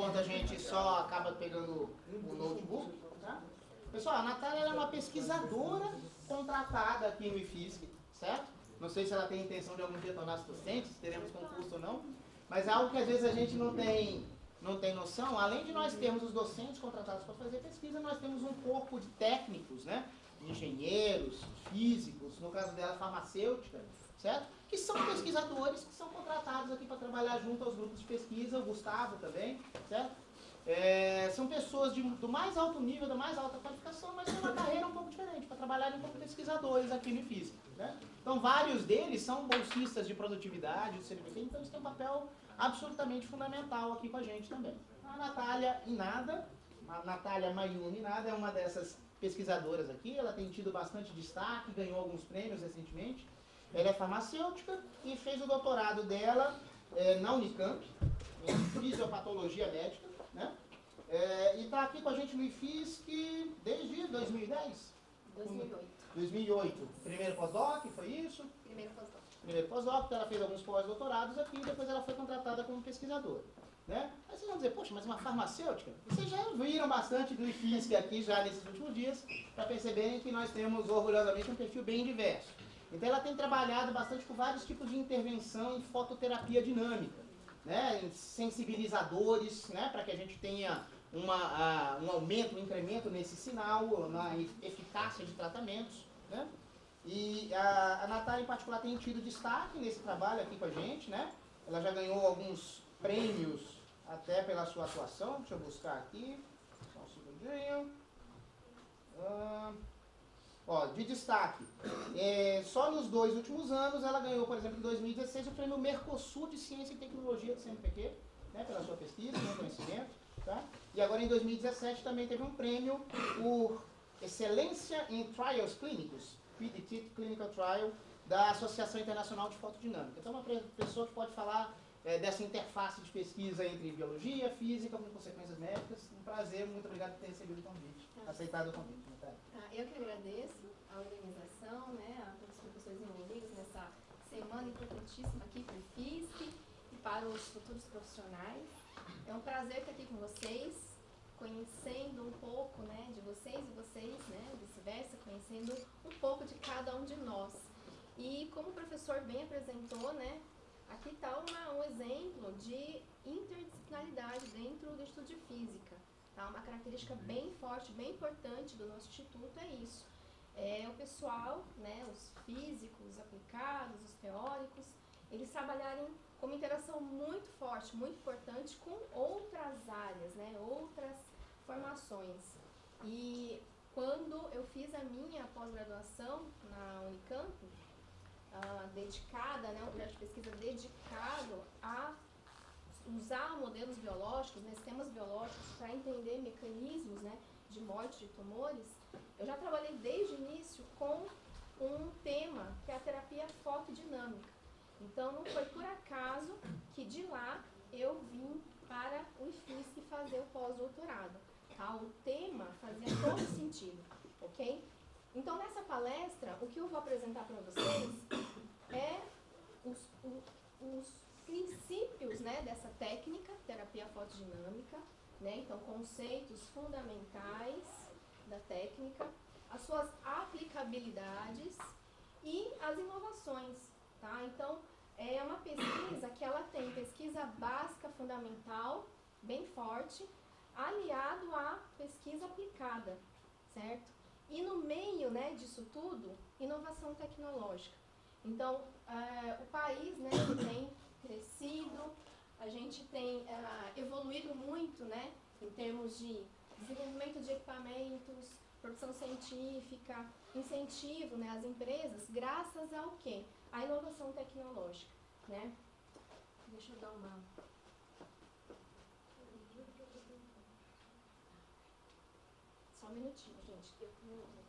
enquanto a gente só acaba pegando o notebook. Tá? Pessoal, a Natália é uma pesquisadora contratada aqui no IFISC, certo? Não sei se ela tem intenção de algum dia tornar-se docente, se teremos concurso ou não, mas é algo que às vezes a gente não tem, não tem noção. Além de nós termos os docentes contratados para fazer pesquisa, nós temos um corpo de técnicos, né? engenheiros, físicos, no caso dela farmacêutica, certo? Que são pesquisadores que são contratados aqui para trabalhar junto aos grupos de pesquisa, o Gustavo também, certo? É, são pessoas de, do mais alto nível, da mais alta qualificação, mas têm uma carreira um pouco diferente, para trabalharem como pesquisadores aqui no IFISC. Né? Então, vários deles são bolsistas de produtividade, do CNPq, então eles têm um papel absolutamente fundamental aqui com a gente também. A Natália Inada, a Natália Mayumi Inada é uma dessas pesquisadoras aqui, ela tem tido bastante destaque, ganhou alguns prêmios recentemente. Ela é farmacêutica e fez o doutorado dela é, na Unicamp, em fisiopatologia médica, né? É, e está aqui com a gente no IFISC desde 2010? 2008. 2008. Primeiro pós-doc, foi isso? Primeiro pós-doc. Primeiro pós-doc, ela fez alguns pós-doutorados aqui e depois ela foi contratada como pesquisadora. Né? Aí vocês vão dizer, poxa, mas uma farmacêutica? Vocês já viram bastante do IFISC aqui já nesses últimos dias para perceberem que nós temos orgulhosamente um perfil bem diverso. Então ela tem trabalhado bastante com vários tipos de intervenção em fototerapia dinâmica, né? em sensibilizadores, né? para que a gente tenha uma, uh, um aumento, um incremento nesse sinal, na eficácia de tratamentos. Né? E a, a Natália, em particular, tem tido destaque nesse trabalho aqui com a gente. Né? Ela já ganhou alguns prêmios até pela sua atuação. Deixa eu buscar aqui. Só um segundinho. Ah, ó, de destaque. É, só nos dois últimos anos ela ganhou, por exemplo, em 2016, o prêmio Mercosul de Ciência e Tecnologia do CNPq, né, pela sua pesquisa, né, conhecimento. Tá? E agora em 2017 também teve um prêmio por Excelência em Trials Clínicos, PDT Clinical Trial, da Associação Internacional de Fotodinâmica. Então, uma pessoa que pode falar é, dessa interface de pesquisa entre biologia, física, com consequências médicas. Um prazer, muito obrigado por ter recebido o convite, aceitado o convite. Eu que agradeço a organização, né, a todos os professores envolvidos nessa semana importantíssima aqui para o FISC e para os futuros profissionais. É um prazer estar aqui com vocês, conhecendo um pouco né, de vocês e vocês, né, vice-versa, conhecendo um pouco de cada um de nós. E como o professor bem apresentou, né, Aqui está um exemplo de interdisciplinaridade dentro do estudo de física. Tá? Uma característica bem forte, bem importante do nosso instituto é isso. É o pessoal, né, os físicos aplicados, os teóricos, eles trabalharem com uma interação muito forte, muito importante com outras áreas, né, outras formações. E quando eu fiz a minha pós-graduação na Unicamp, uh, dedicada, né, um projeto de pesquisa dedicado a usar modelos biológicos, né, sistemas biológicos, para entender mecanismos né, de morte de tumores, eu já trabalhei desde o início com um tema que é a terapia fotodinâmica. Então, não foi por acaso que de lá eu vim para o IFISC fazer o pós-doutorado. Tá? O tema fazia todo sentido, ok? Então, nessa palestra, o que eu vou apresentar para vocês é os, os princípios né, dessa técnica, terapia fotodinâmica, né, então conceitos fundamentais da técnica, as suas aplicabilidades e as inovações. Tá? Então, é uma pesquisa que ela tem pesquisa básica fundamental, bem forte, aliado à pesquisa aplicada, certo? E no meio né, disso tudo, inovação tecnológica. Então, uh, o país né, tem crescido, a gente tem uh, evoluído muito né, em termos de desenvolvimento de equipamentos, produção científica, incentivo né, às empresas, graças ao quê? A inovação tecnológica. Né? Deixa eu dar uma Só um minutinho, gente. Eu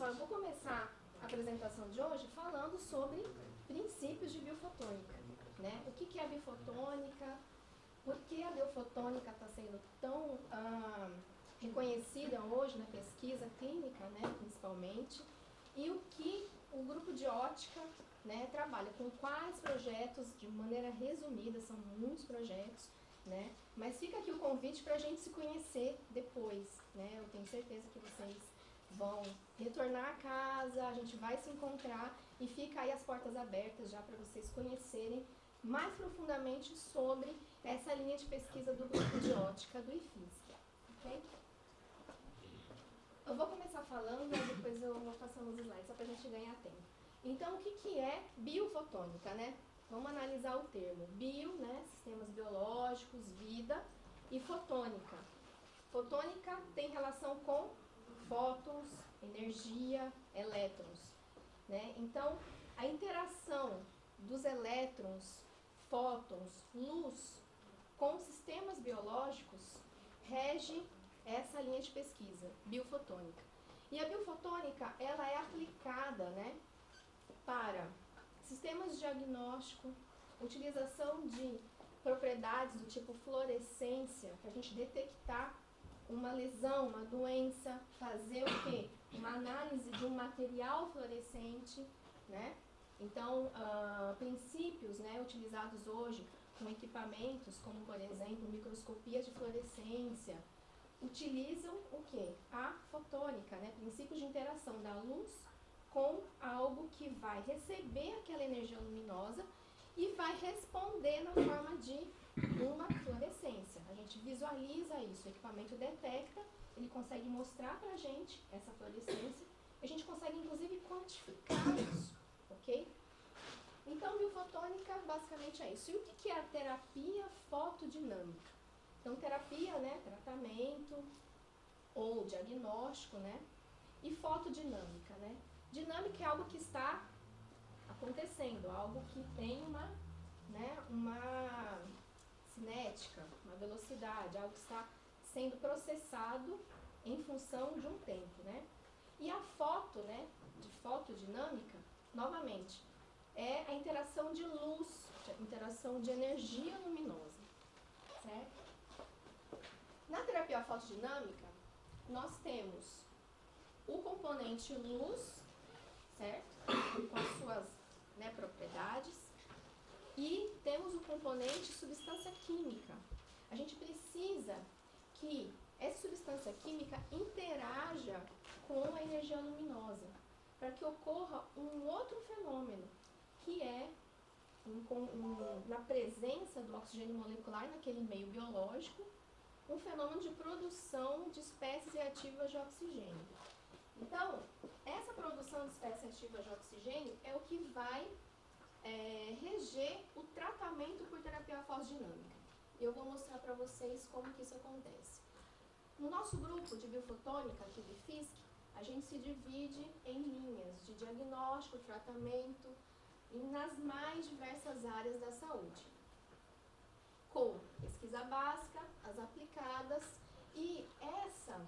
não. começar a apresentação de hoje falando sobre princípios de biofotônica. Né? O que, que é a biofotônica? Por que a biofotônica está sendo tão ah, reconhecida hoje na pesquisa clínica, né, principalmente? E o que o grupo de ótica né, trabalha, com quais projetos, de maneira resumida, são muitos projetos, né? Mas fica aqui o convite para a gente se conhecer depois, né? Eu tenho certeza que vocês vão retornar a casa, a gente vai se encontrar e fica aí as portas abertas já para vocês conhecerem mais profundamente sobre essa linha de pesquisa do grupo de ótica do IFISC, ok? Eu vou começar falando e depois eu vou passando os slides só para a gente ganhar tempo. Então, o que, que é biofotônica, né? Vamos analisar o termo. Bio, né? Sistemas biológicos, vida e fotônica. Fotônica tem relação com fótons, energia, elétrons. Né? Então, a interação dos elétrons, fótons, luz com sistemas biológicos rege essa linha de pesquisa, biofotônica. E a biofotônica, ela é aplicada, né, para sistemas de diagnóstico, utilização de propriedades do tipo fluorescência, para a gente detectar uma lesão, uma doença, fazer o quê? Uma análise de um material fluorescente, né? Então, uh, princípios né, utilizados hoje com equipamentos, como por exemplo microscopia de fluorescência, utilizam o quê? A fotônica, né? princípios de interação da luz com algo que vai receber aquela energia luminosa e vai responder na forma de uma fluorescência. A gente visualiza isso, o equipamento detecta, ele consegue mostrar para a gente essa fluorescência, a gente consegue inclusive quantificar isso, ok? Então, biofotônica basicamente é isso. E o que é a terapia fotodinâmica? Então, terapia, né, tratamento ou diagnóstico, né, e fotodinâmica, né. Dinâmica é algo que está acontecendo, algo que tem uma, né, uma cinética, uma velocidade, algo que está sendo processado em função de um tempo, né? E a foto, né, de fotodinâmica, novamente, é a interação de luz, a interação de energia luminosa, certo? Na terapia fotodinâmica, nós temos o componente luz, certo? Com as suas né, propriedades, e temos o componente substância química. A gente precisa que essa substância química interaja com a energia luminosa, para que ocorra um outro fenômeno, que é um, um, na presença do oxigênio molecular naquele meio biológico, um fenômeno de produção de espécies reativas de oxigênio. Então, essa produção de espécies reativas de oxigênio é o que vai é, reger o tratamento por terapia fotodinâmica. Eu vou mostrar para vocês como que isso acontece. No nosso grupo de biofotônica aqui do FISC, a gente se divide em linhas de diagnóstico, tratamento e nas mais diversas áreas da saúde. Com pesquisa básica, as aplicadas e essa,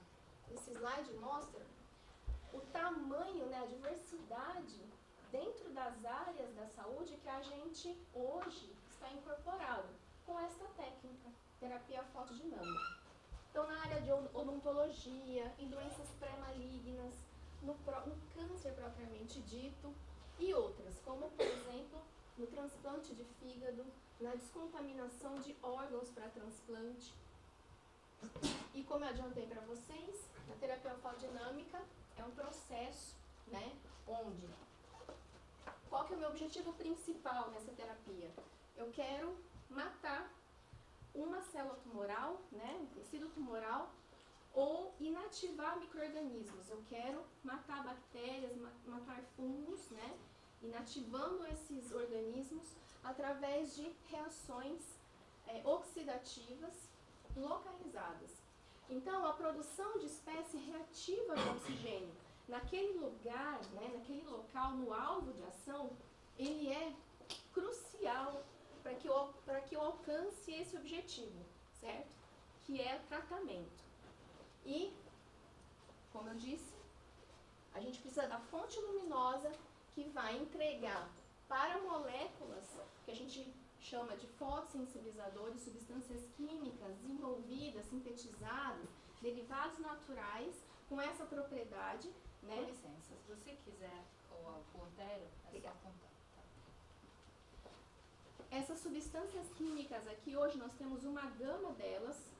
esse slide mostra o tamanho, né, a diversidade dentro das áreas da saúde que a gente hoje está incorporado com essa técnica, terapia fotodinâmica. Então, na área de odontologia, em doenças pré-malignas, no, no câncer propriamente dito e outras, como, por exemplo, no transplante de fígado, na descontaminação de órgãos para transplante. E como eu adiantei para vocês, a terapia fotodinâmica é um processo né, onde qual que é o meu objetivo principal nessa terapia? Eu quero matar uma célula tumoral, né, um tecido tumoral, ou inativar micro-organismos. Eu quero matar bactérias, matar fungos, né, inativando esses organismos através de reações é, oxidativas localizadas. Então, a produção de espécie reativa de oxigênio naquele lugar, né, naquele local, no alvo de ação, ele é crucial para que, que eu alcance esse objetivo, certo? Que é o tratamento. E, como eu disse, A gente precisa da fonte luminosa que vai entregar para moléculas que a gente chama de fotossensibilizadores, substâncias químicas desenvolvidas, sintetizadas, derivados naturais com essa propriedade. Né? Com licença, se você quiser o ponteiro, é Obrigada. só apontar. Tá? Essas substâncias químicas aqui, hoje nós temos uma gama delas.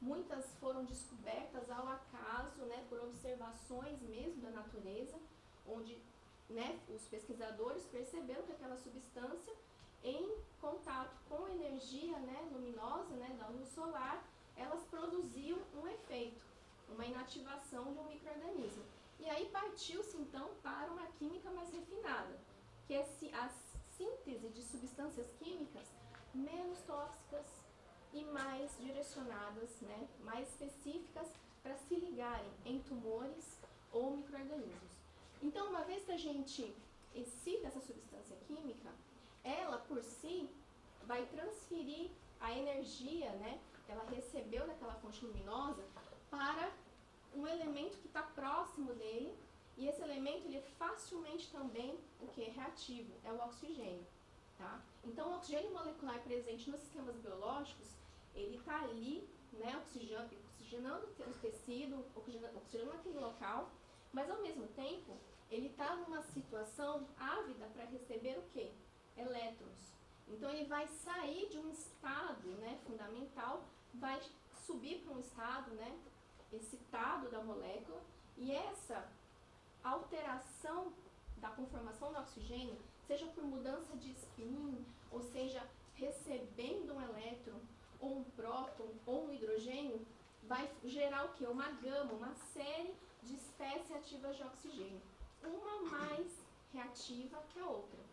Muitas foram descobertas ao acaso, né, por observações mesmo da natureza, onde né, os pesquisadores perceberam que aquela substância, em contato com energia né, luminosa né, da luz solar, elas produziam um efeito, uma inativação de um microorganismo. E aí partiu-se então para uma química mais refinada, que é a síntese de substâncias químicas menos tóxicas e mais direcionadas, né, mais específicas para se ligarem em tumores ou microorganismos. Então, uma vez que a gente excita essa substância química, ela por si vai transferir a energia, né, que ela recebeu daquela fonte luminosa para um elemento que está próximo dele e esse elemento ele é facilmente também o que é reativo, é o oxigênio. Tá? Então, o oxigênio molecular presente nos sistemas biológicos, ele está ali, né, oxigenando, oxigenando o tecido, oxigenando, oxigenando aquele local, mas ao mesmo tempo, ele está numa situação ávida para receber o quê? Elétrons. Então, ele vai sair de um estado né, fundamental, vai subir para um estado né, excitado da molécula, e essa alteração da conformação do oxigênio, seja por mudança de spin, ou seja, recebendo um elétron, ou um próton, ou um hidrogênio, vai gerar o que? Uma gama, uma série de espécies ativas de oxigênio, uma mais reativa que a outra.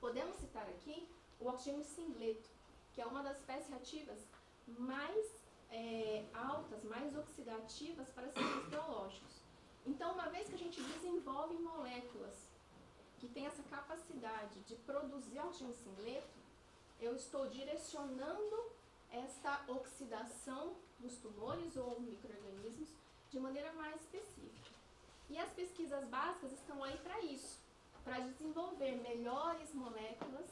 Podemos citar aqui o oxigênio singleto, que é uma das espécies reativas mais é, altas, mais oxidativas para sistemas biológicos. Então, uma vez que a gente desenvolve moléculas que têm essa capacidade de produzir oxigênio singleto, eu estou direcionando essa oxidação dos tumores ou microorganismos de maneira mais específica. E as pesquisas básicas estão aí para isso, para desenvolver melhores moléculas,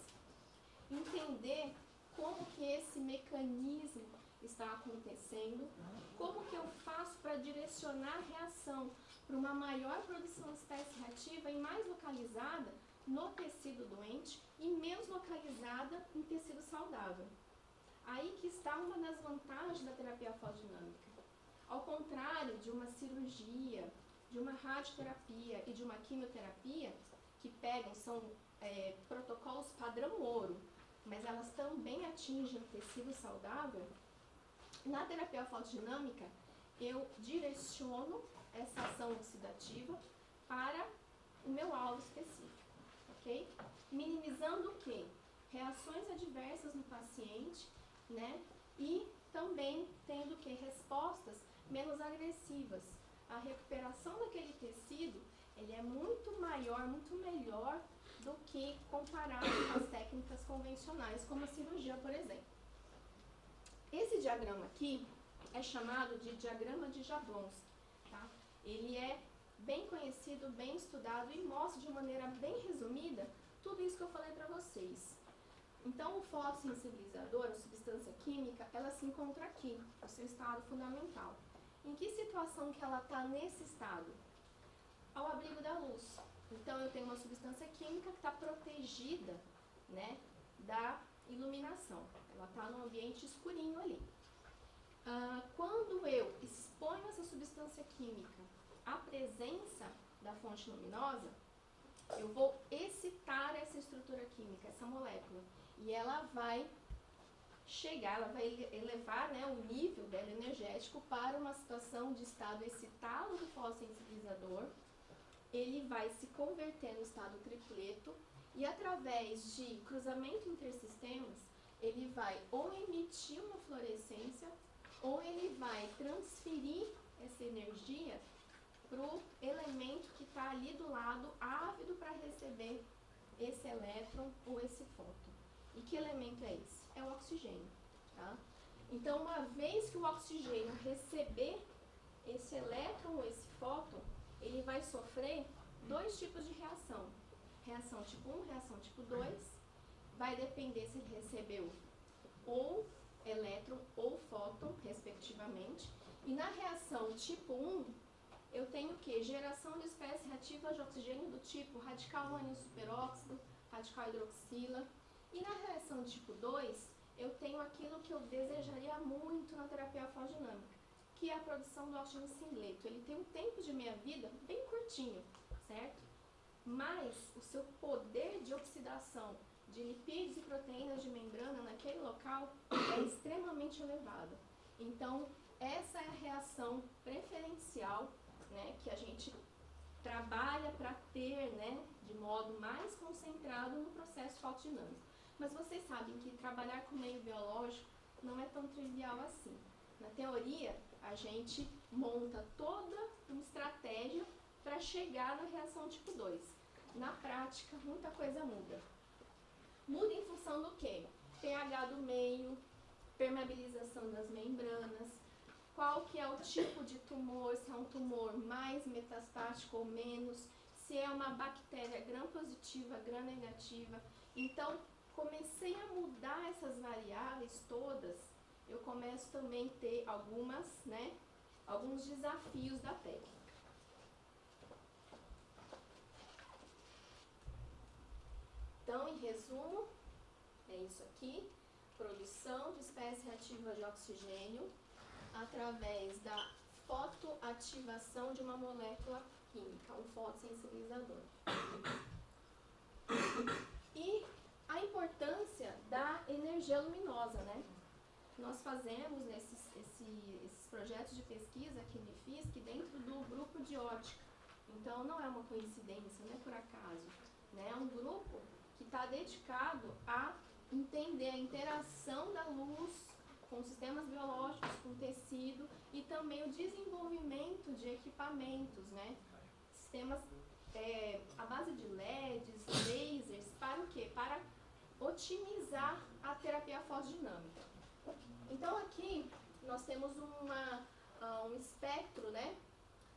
entender como que esse mecanismo está acontecendo, como que eu faço para direcionar a reação para uma maior produção de espécie reativa e mais localizada no tecido doente e menos localizada em tecido saudável. Aí que está uma das vantagens da terapia fotodinâmica. Ao contrário de uma cirurgia, de uma radioterapia e de uma quimioterapia, que pegam, são é, protocolos padrão ouro, mas elas também atingem o tecido saudável, na terapia fotodinâmica, eu direciono essa ação oxidativa para o meu alvo específico, ok? Minimizando o quê? Reações adversas no paciente, né? E também tendo que respostas menos agressivas. A recuperação daquele tecido, é muito maior, muito melhor do que comparado com as técnicas convencionais, como a cirurgia, por exemplo. Esse diagrama aqui é chamado de diagrama de Jablonski. Tá? Ele é bem conhecido, bem estudado e mostra de maneira bem resumida tudo isso que eu falei para vocês. Então, o fotossensibilizador, a substância química, ela se encontra aqui, no seu estado fundamental. Em que situação que ela está nesse estado? Ao abrigo da luz. Então, eu tenho uma substância química que está protegida né, da iluminação. Ela está no ambiente escurinho ali. Ah, quando eu exponho essa substância química à presença da fonte luminosa, eu vou excitar essa estrutura química, essa molécula, e ela vai chegar, ela vai elevar né, o nível dela energético para uma situação de estado excitado do fotossensibilizador. Ele vai se converter no estado tripleto e através de cruzamento intersistemas, ele vai ou emitir uma fluorescência ou ele vai transferir essa energia para o elemento que está ali do lado, ávido para receber esse elétron ou esse fóton. E que elemento é esse? É o oxigênio. Tá? Então, uma vez que o oxigênio receber esse elétron ou esse fóton, ele vai sofrer dois tipos de reação. Reação tipo 1, reação tipo 2. Vai depender se ele recebeu ou elétron ou fóton, respectivamente. E na reação tipo 1, eu tenho o que? Geração de espécies reativas de oxigênio do tipo radical anil superóxido, radical hidroxila. E na reação tipo 2, eu tenho aquilo que eu desejaria muito na terapia alfadinâmica, que é a produção do oxigênio singleto. Ele tem um tempo de meia-vida bem curtinho, certo? Mas o seu poder de oxidação de lipídios e proteínas de membrana naquele local é extremamente elevado. Então, essa é a reação preferencial né, que a gente trabalha para ter né, de modo mais concentrado no processo fotodinâmico. Mas vocês sabem que trabalhar com meio biológico não é tão trivial assim. Na teoria, a gente monta toda uma estratégia para chegar na reação tipo 2. Na prática, muita coisa muda. Muda em função do quê? pH do meio, permeabilização das membranas, qual que é o tipo de tumor, se é um tumor mais metastático ou menos, se é uma bactéria gram positiva, gram negativa. Então, comecei a mudar essas variáveis todas, eu começo também a ter algumas, né, alguns desafios da técnica. Então, em resumo, é isso aqui, produção de espécies reativas de oxigênio através da fotoativação de uma molécula química, um fotossensibilizador. E a importância da energia luminosa, né? Nós fazemos esse, esses projetos de pesquisa aqui no IFISC dentro do grupo de ótica. Então não é uma coincidência, não é por acaso. Né? É um grupo que está dedicado a entender a interação da luz com sistemas biológicos, com tecido e também o desenvolvimento de equipamentos, né? Sistemas é, à base de LEDs, lasers, para o quê? Para otimizar a terapia fotodinâmica. Então aqui nós temos uma, uh, um espectro né,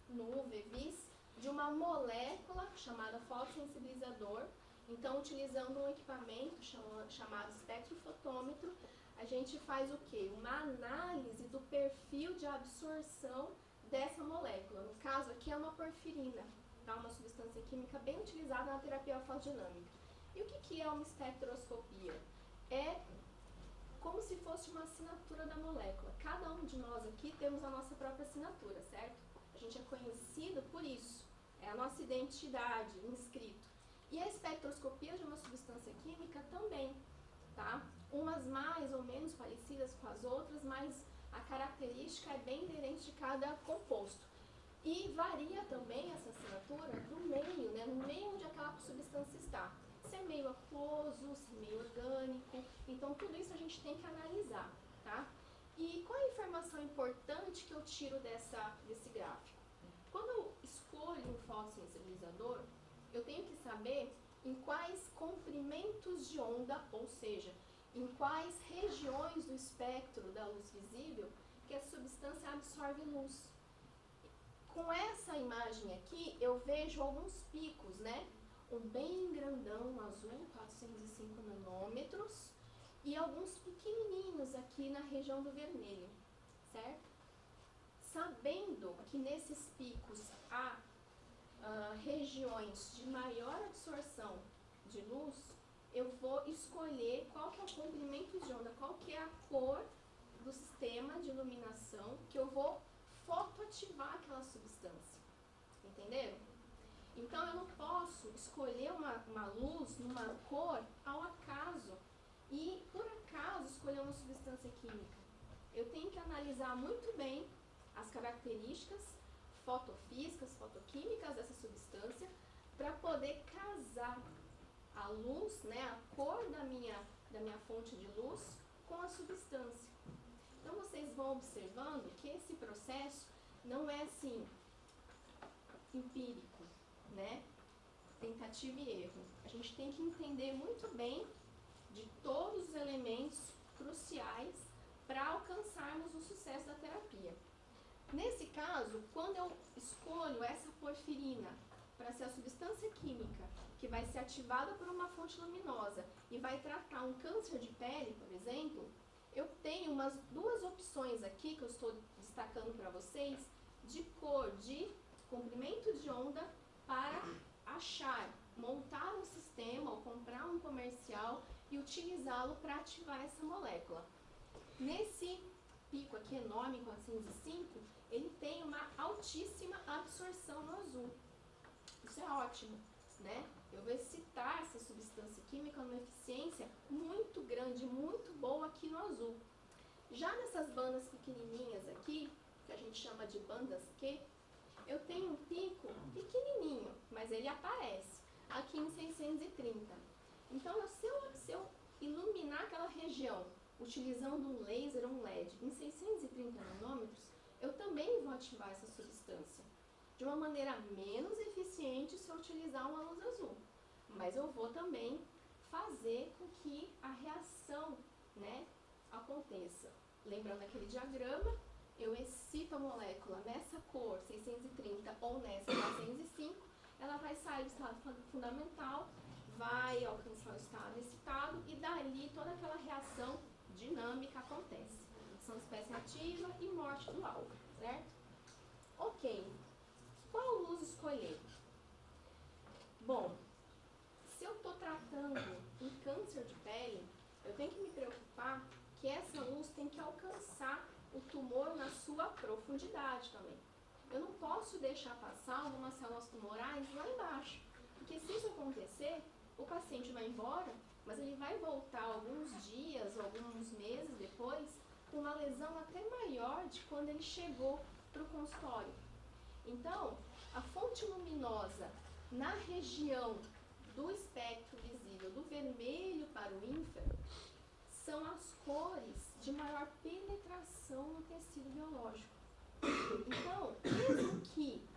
no UVVIS de uma molécula chamada fotossensibilizador. Então, utilizando um equipamento chama, chamado espectrofotômetro, a gente faz o que? Uma análise do perfil de absorção dessa molécula. No caso aqui é uma porfirina, tá? uma substância química bem utilizada na terapia alfadinâmica. E o que é uma espectroscopia? É como se fosse uma assinatura da molécula. Cada um de nós aqui temos a nossa própria assinatura, certo? A gente é conhecido por isso. É a nossa identidade, inscrito. E a espectroscopia de uma substância química também, tá? Umas mais ou menos parecidas com as outras, mas a característica é bem inerente de cada composto. E varia também essa assinatura do meio, né? No meio onde aquela substância está se é meio aquoso, se é meio orgânico. Então, tudo isso a gente tem que analisar, tá? E qual é a informação importante que eu tiro dessa, desse gráfico? Quando eu escolho um fotossensibilizador, eu tenho que saber em quais comprimentos de onda, ou seja, em quais regiões do espectro da luz visível que a substância absorve luz. Com essa imagem aqui, eu vejo alguns picos, né? Um bem grandão azul, 405 nanômetros, e alguns pequenininhos aqui na região do vermelho, certo? Sabendo que nesses picos há uh, regiões de maior absorção de luz, eu vou escolher qual que é o comprimento de onda, qual que é a cor do sistema de iluminação que eu vou fotoativar aquela substância. Entenderam? Então eu não posso escolher uma, uma luz numa cor ao acaso e por acaso escolher uma substância química. Eu tenho que analisar muito bem as características fotofísicas, fotoquímicas dessa substância para poder casar a luz, né, a cor da minha, da minha fonte de luz com a substância. Então vocês vão observando que esse processo não é assim empírico né? Tentativa e erro. A gente tem que entender muito bem de todos os elementos cruciais para alcançarmos o sucesso da terapia. Nesse caso, quando eu escolho essa porfirina para ser a substância química que vai ser ativada por uma fonte luminosa e vai tratar um câncer de pele, por exemplo, eu tenho umas duas opções aqui que eu estou destacando para vocês de cor, de comprimento de onda para achar, montar um sistema ou comprar um comercial e utilizá-lo para ativar essa molécula. Nesse pico aqui enorme, 405, ele tem uma altíssima absorção no azul. Isso é ótimo, né? Eu vou excitar essa substância química numa eficiência muito grande, muito boa aqui no azul. Já nessas bandas pequenininhas aqui, que a gente chama de bandas Q, eu tenho um pico pequenininho, mas ele aparece aqui em 630. Então, se eu, se eu iluminar aquela região utilizando um laser ou um LED em 630 nanômetros, eu também vou ativar essa substância de uma maneira menos eficiente se eu utilizar uma luz azul. Mas eu vou também fazer com que a reação né, aconteça. Lembrando aquele diagrama, eu excito a molécula nessa cor 630 ou nessa 405, ela vai sair do estado fundamental, vai alcançar o estado excitado e dali toda aquela reação dinâmica acontece. São espécie ativa e morte do alvo, certo? Ok. Qual luz escolher? Bom, se eu estou tratando um câncer de pele, eu tenho que me preocupar que essa luz tem que alcançar o tumor na sua profundidade também. Eu não posso deixar passar algumas células tumorais lá embaixo, porque se isso acontecer, o paciente vai embora, mas ele vai voltar alguns dias, alguns meses depois, com uma lesão até maior de quando ele chegou para o consultório. Então, a fonte luminosa na região do espectro visível do vermelho para o ínfero são as cores de maior penetração no tecido biológico. Então, mesmo que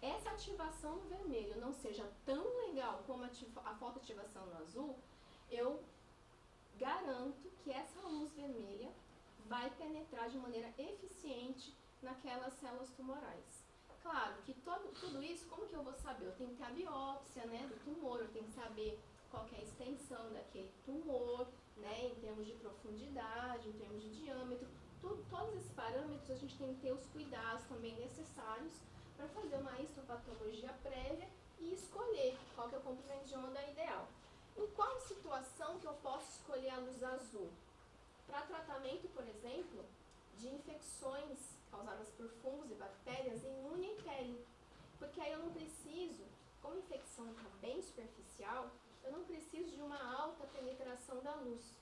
essa ativação no vermelho não seja tão legal como a fotoativação no azul, eu garanto que essa luz vermelha vai penetrar de maneira eficiente naquelas células tumorais. Claro que todo, tudo isso, como que eu vou saber? Eu tenho que ter a biópsia né, do tumor, eu tenho que saber qual é a extensão daquele tumor, né, em termos de profundidade, em termos de diâmetro. Tudo, todos esses parâmetros a gente tem que ter os cuidados também necessários para fazer uma histopatologia prévia e escolher qual que é o comprimento de onda ideal. Em qual situação que eu posso escolher a luz azul? Para tratamento, por exemplo, de infecções causadas por fungos e bactérias em unha e pele. Porque aí eu não preciso, como a infecção está bem superficial, eu não preciso de uma alta penetração da luz,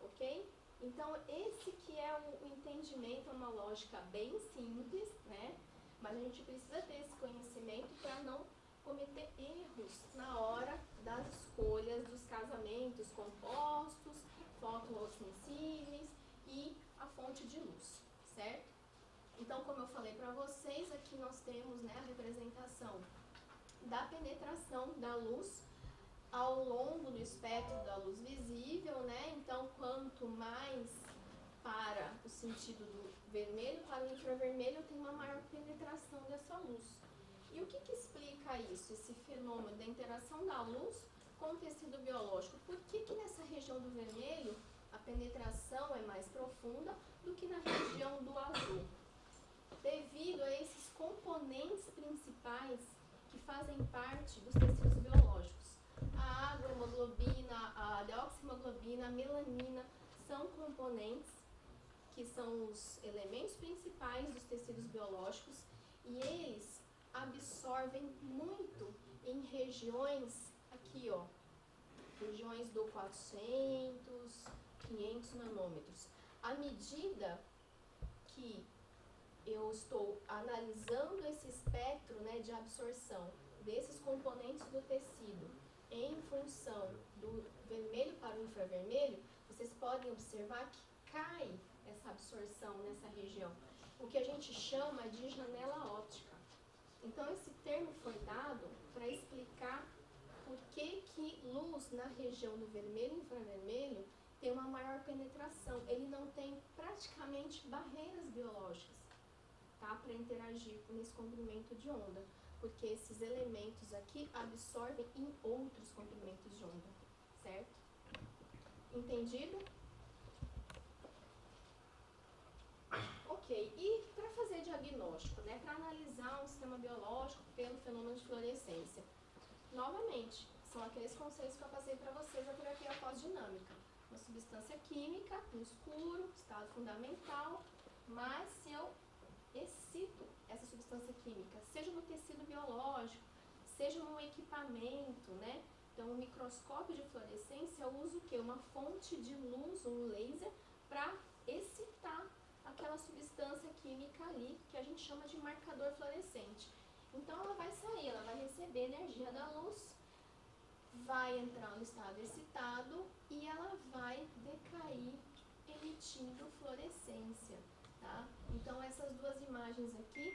ok? Então, esse que é o, entendimento, é uma lógica bem simples, né? Mas a gente precisa ter esse conhecimento para não cometer erros na hora das escolhas dos casamentos compostos, fotossensíveis e a fonte de luz, certo? Então, como eu falei para vocês, aqui nós temos né, a representação da penetração da luz ao longo do espectro da luz visível, né? Então, quanto mais para o sentido do vermelho para o infravermelho, tem uma maior penetração dessa luz. E o que, que explica isso, esse fenômeno da interação da luz com o tecido biológico? Por que, que nessa região do vermelho a penetração é mais profunda do que na região do azul? Devido a esses componentes principais que fazem parte dos tecidos biológicos. A água, a hemoglobina, a deoxihemoglobina, a melanina são componentes que são os elementos principais dos tecidos biológicos e eles absorvem muito em regiões aqui, ó, regiões do 400, 500 nanômetros. À medida que eu estou analisando esse espectro né, de absorção desses componentes do tecido em função do vermelho para o infravermelho, vocês podem observar que cai essa absorção nessa região, o que a gente chama de janela óptica. Então, esse termo foi dado para explicar por que, que luz na região do vermelho e infravermelho tem uma maior penetração. Ele não tem praticamente barreiras biológicas. tá? Para interagir nesse comprimento de onda, porque esses elementos aqui absorvem em outros comprimentos de onda, certo? Entendido? Ok, e para fazer diagnóstico, né, para analisar um sistema biológico pelo fenômeno de fluorescência, novamente, são aqueles conceitos que eu passei para vocês na terapia pós-dinâmica. Uma substância química, no escuro, estado fundamental, mas se eu excito essa substância química, seja no tecido biológico, seja num equipamento, né? Então, o microscópio de fluorescência usa o quê? Uma fonte de luz, um laser, para excitar aquela substância química ali, que a gente chama de marcador fluorescente. Então, ela vai sair, ela vai receber energia da luz, vai entrar no estado excitado e ela vai decair emitindo fluorescência, tá? Então, essas duas imagens aqui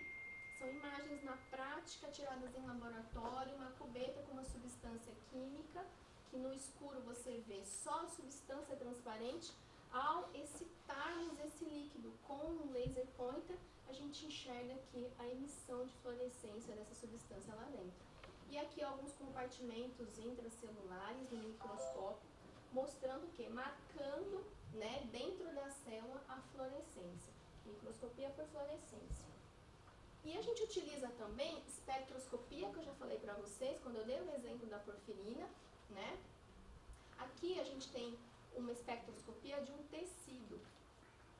são imagens na prática tiradas em laboratório, uma cubeta com uma substância química, que no escuro você vê só a substância transparente. Ao excitarmos esse líquido com um laser pointer, a gente enxerga aqui a emissão de fluorescência dessa substância lá dentro. E aqui alguns compartimentos intracelulares no microscópio, mostrando que marcando né, dentro da célula a fluorescência. Microscopia por fluorescência. E a gente utiliza também espectroscopia, que eu já falei para vocês, quando eu dei o exemplo da porfirina, né? Aqui a gente tem uma espectroscopia de um tecido,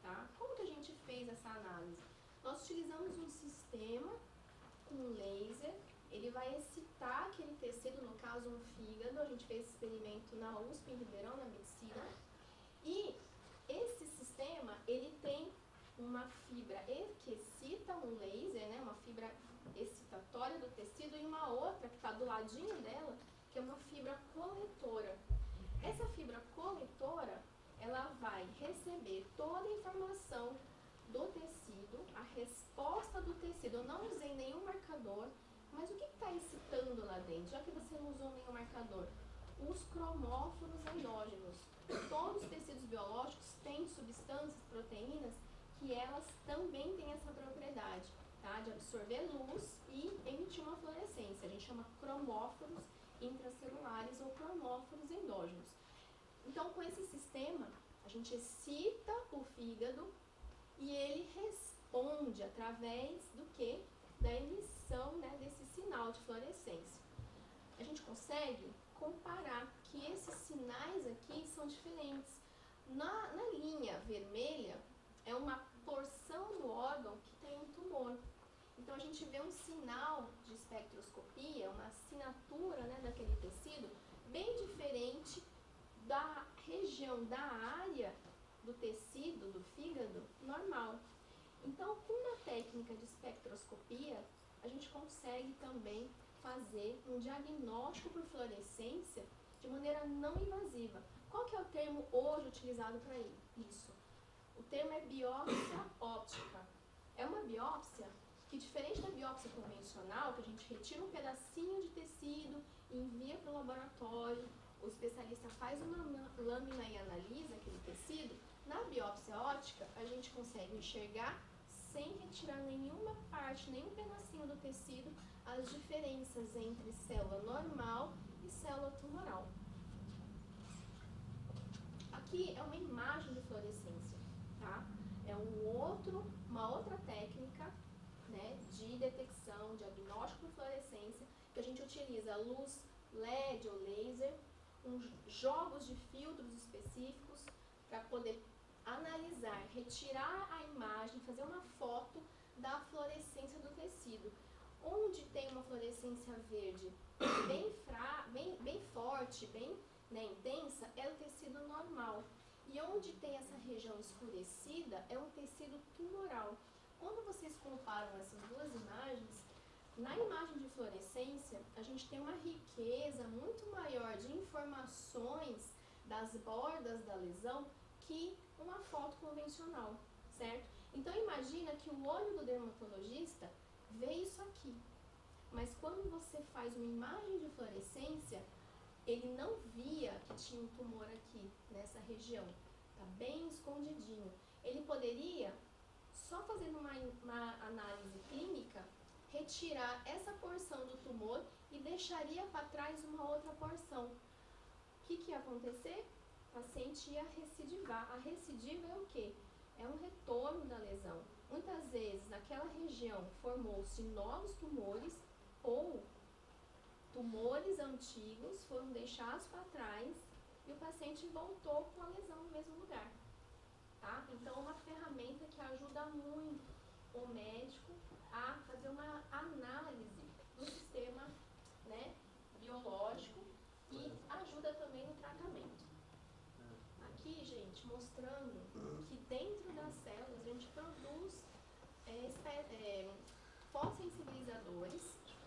tá? Como que a gente fez essa análise? Nós utilizamos um sistema com laser, ele vai excitar aquele tecido, no caso um fígado, a gente fez esse experimento na USP, em Ribeirão, na medicina, e esse sistema, ele tem uma fibra que excita um laser, né, uma fibra excitatória do tecido, e uma outra que está do ladinho dela, que é uma fibra coletora. Essa fibra coletora, ela vai receber toda a informação do tecido, a resposta do tecido. Eu não usei nenhum marcador, mas o que está excitando lá dentro, já que você não usou nenhum marcador? Os cromóforos endógenos. Todos os tecidos biológicos têm substâncias, proteínas, que elas também têm essa propriedade, tá? De absorver luz e emitir uma fluorescência. A gente chama cromóforos intracelulares ou cromóforos endógenos. Então, com esse sistema, a gente excita o fígado e ele responde através do que? Da emissão né, desse sinal de fluorescência. A gente consegue comparar que esses sinais aqui são diferentes. Na, na linha vermelha, é uma porção do órgão que tem um tumor. Então a gente vê um sinal de espectroscopia, uma assinatura né, daquele tecido, bem diferente da região, da área do tecido, do fígado, normal. Então, com a técnica de espectroscopia, a gente consegue também fazer um diagnóstico por fluorescência de maneira não invasiva. Qual que é o termo hoje utilizado para isso? O termo é biópsia óptica. É uma biópsia que, diferente da biópsia convencional, que a gente retira um pedacinho de tecido e envia para o laboratório, o especialista faz uma lâmina e analisa aquele tecido, na biópsia óptica a gente consegue enxergar sem retirar nenhuma parte, nenhum pedacinho do tecido, as diferenças entre célula normal e célula tumoral. Aqui é uma imagem de fluorescência tá? É um outro, uma outra técnica de detecção, diagnóstico por fluorescência, que a gente utiliza luz LED ou laser, uns jogos de filtros específicos para poder analisar, retirar a imagem, fazer uma foto da fluorescência do tecido. Onde tem uma fluorescência verde bem, fra, bem, bem forte, bem né, intensa, é o tecido normal. E onde tem essa região escurecida é um tecido tumoral. Quando vocês comparam essas duas imagens, na imagem de fluorescência, a gente tem uma riqueza muito maior de informações das bordas da lesão que uma foto convencional, certo? Então imagina que o olho do dermatologista vê isso aqui, mas quando você faz uma imagem de fluorescência, ele não via que tinha um tumor aqui, nessa região. Está bem escondidinho. Ele poderia só fazendo uma, uma análise clínica, retirar essa porção do tumor e deixaria para trás uma outra porção. O que, que ia acontecer? O paciente ia recidivar. A recidiva é o quê? É um retorno da lesão. Muitas vezes, naquela região, formou-se novos tumores ou tumores antigos foram deixados para trás e o paciente voltou com a lesão no mesmo lugar. Tá? Então, é uma ferramenta que ajuda muito o médico a fazer uma análise do sistema né, biológico e ajuda também no tratamento. Aqui, gente, mostrando que dentro das células a gente produz é, é,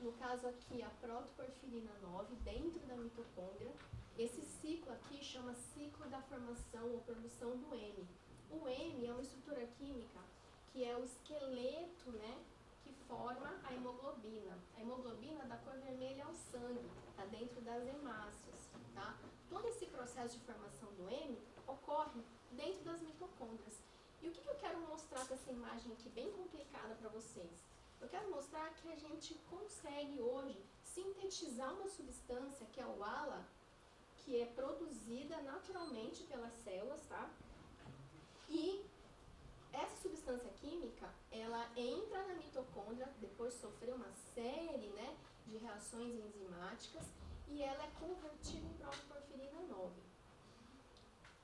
no caso aqui a protoporfirina 9, dentro da mitocôndria. Esse ciclo aqui chama ciclo da formação ou produção do M. O M é uma estrutura química que é o esqueleto, né, que forma a hemoglobina. A hemoglobina da cor vermelha é o sangue, está dentro das hemácias, tá? Todo esse processo de formação do M ocorre dentro das mitocôndrias. E o que, que eu quero mostrar com essa imagem aqui bem complicada para vocês? Eu quero mostrar que a gente consegue hoje sintetizar uma substância que é o ALA, que é produzida naturalmente pelas células, tá? E essa substância química, ela entra na mitocôndria, depois de sofrer uma série né, de reações enzimáticas, e ela é convertida em protoporfirina 9.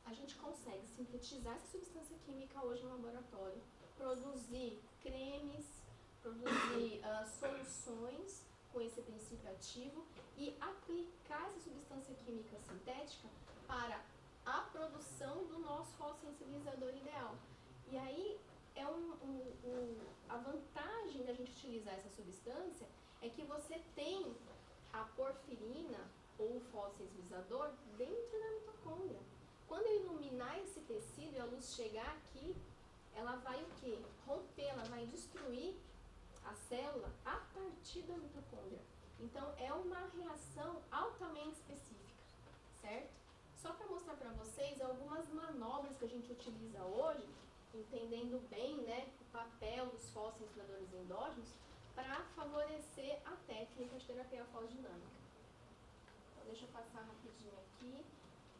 A gente consegue sintetizar essa substância química hoje no laboratório, produzir cremes, produzir uh, soluções com esse princípio ativo e aplicar essa substância química sintética para a produção do nosso fossensibilizador ideal. E aí, é um, um, um, a vantagem da gente utilizar essa substância é que você tem a porfirina ou o fossensibilizador dentro da mitocôndria. Quando eu iluminar esse tecido e a luz chegar aqui, ela vai o quê? Romper, ela vai destruir a célula a partir da mitocôndria. Então, é uma reação altamente específica, certo? Só para mostrar para vocês algumas manobras que a gente utiliza hoje entendendo bem né, o papel dos fósseis infladores endógenos para favorecer a técnica de terapia fotodinâmica. Então, deixa eu passar rapidinho aqui.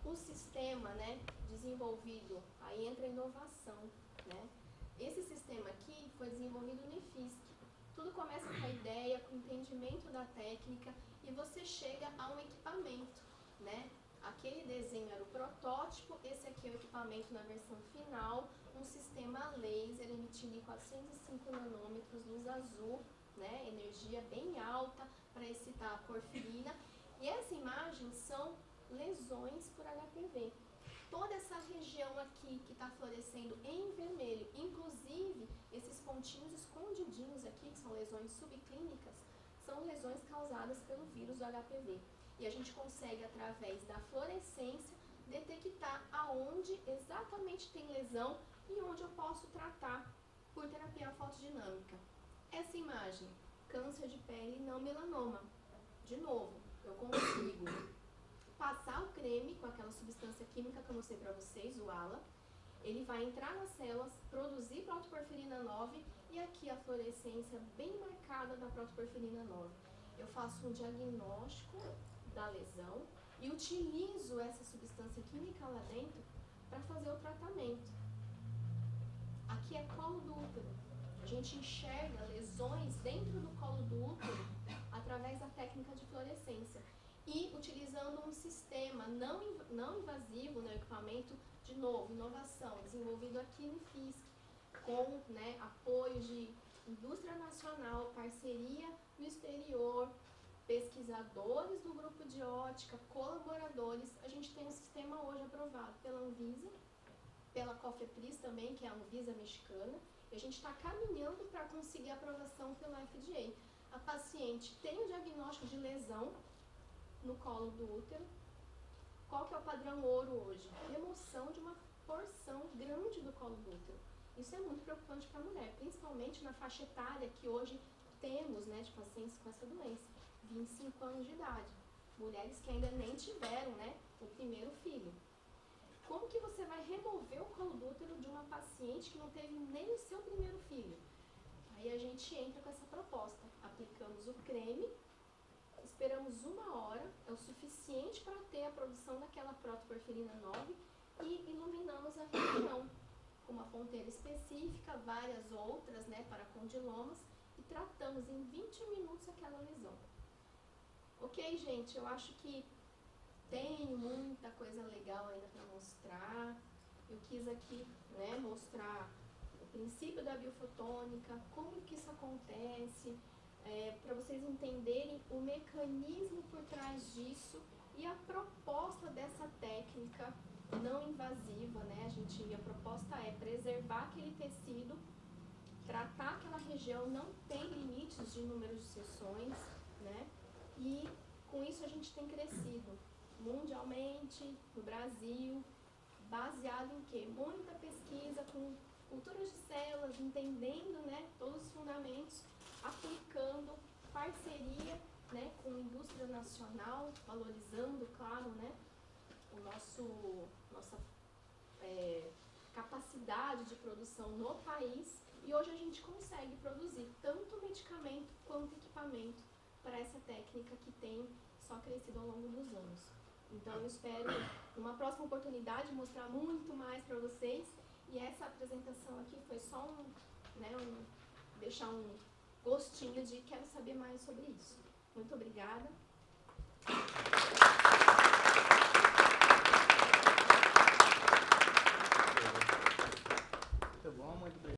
O sistema né, desenvolvido, aí entra a inovação. Né? Esse sistema aqui foi desenvolvido no IFISC. Tudo começa com a ideia, com o entendimento da técnica e você chega a um equipamento, né? Aquele desenho era o protótipo, esse aqui é o equipamento na versão final, um sistema laser emitindo em 405 nanômetros luz azul, né, energia bem alta para excitar a porfirina. E essa imagem são lesões por HPV. Toda essa região aqui que está florescendo em vermelho, inclusive esses pontinhos escondidinhos aqui, que são lesões subclínicas, são lesões causadas pelo vírus do HPV. E a gente consegue, através da fluorescência, detectar aonde exatamente tem lesão e onde eu posso tratar por terapia fotodinâmica. Essa imagem, câncer de pele não melanoma. De novo, eu consigo passar o creme com aquela substância química que eu mostrei para vocês, o ALA. Ele vai entrar nas células, produzir protoporfirina 9 e aqui a fluorescência bem marcada da protoporfirina 9. Eu faço um diagnóstico da lesão e utilizo essa substância química lá dentro para fazer o tratamento. Aqui é colo do útero. A gente enxerga lesões dentro do colo do útero através da técnica de fluorescência e utilizando um sistema não, não invasivo né, equipamento, de novo, inovação, desenvolvido aqui no FISC, com né, apoio de indústria nacional, parceria no exterior, pesquisadores do grupo de ótica, colaboradores. A gente tem um sistema hoje aprovado pela Anvisa, pela COFEPRIS também, que é a Anvisa mexicana, e a gente está caminhando para conseguir aprovação pela FDA. A paciente tem o diagnóstico de lesão no colo do útero. Qual que é o padrão ouro hoje? Remoção de uma porção grande do colo do útero. Isso é muito preocupante para a mulher, principalmente na faixa etária que hoje temos né, de pacientes com essa doença. 25 anos de idade. Mulheres que ainda nem tiveram né, o primeiro filho. como que você vai remover o colo do útero de uma paciente que não teve nem o seu primeiro filho? Aí a gente entra com essa proposta. Aplicamos o creme, esperamos uma hora, é o suficiente para ter a produção daquela protoporfirina 9 e iluminamos a região com uma ponteira específica, várias outras, né, para condilomas e tratamos em 20 minutos aquela lesão. Ok, gente, eu acho que tem muita coisa legal ainda para mostrar. Eu quis aqui né, mostrar o princípio da biofotônica, como que isso acontece, é, para vocês entenderem o mecanismo por trás disso e a proposta dessa técnica não invasiva, né? A gente, a proposta é preservar aquele tecido, tratar aquela região, não tem limites de número de sessões, né? E com isso a gente tem crescido mundialmente, no Brasil, baseado em quê? Muita pesquisa com culturas de células, entendendo né, todos os fundamentos, aplicando parceria né, com a indústria nacional, valorizando, claro, né, o nosso, nossa é, capacidade de produção no país. E hoje a gente consegue produzir tanto medicamento quanto equipamento para essa técnica que tem só crescido ao longo dos anos. Então eu espero, numa próxima oportunidade, mostrar muito mais para vocês. E essa apresentação aqui foi só um, né, um, deixar um gostinho de quero saber mais sobre isso. Muito obrigada. Muito bom, muito obrigado.